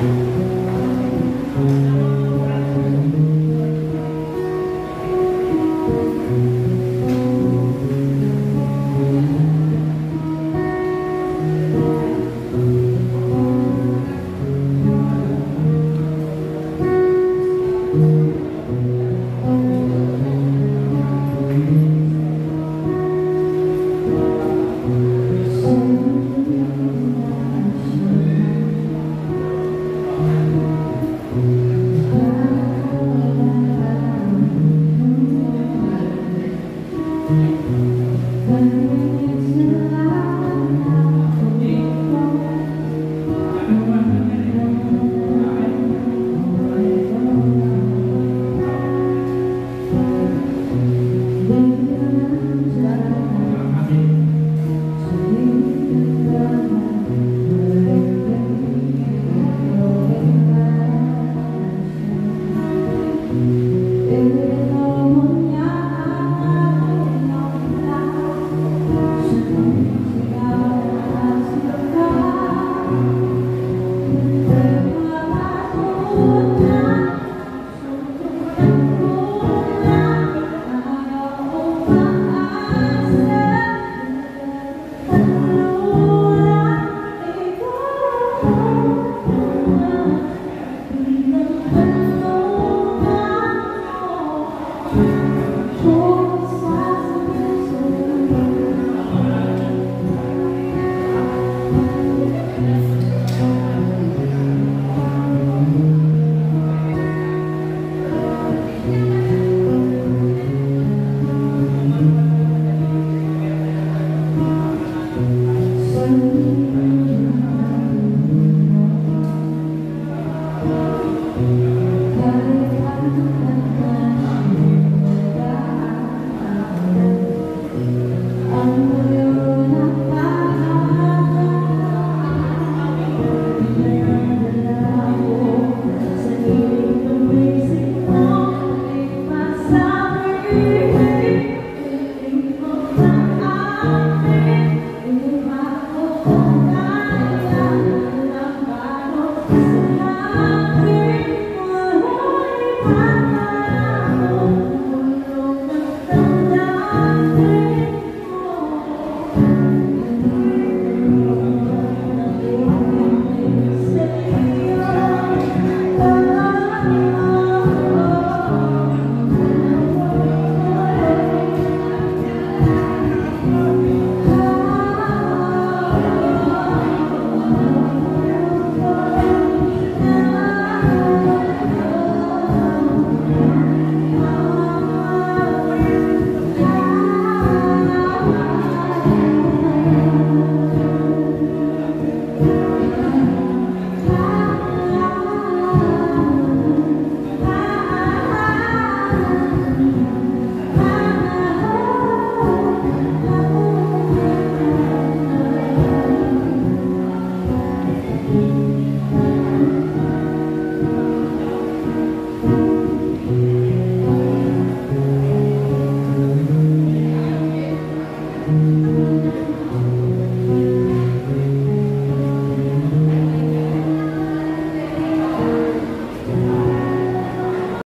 Thank Amen.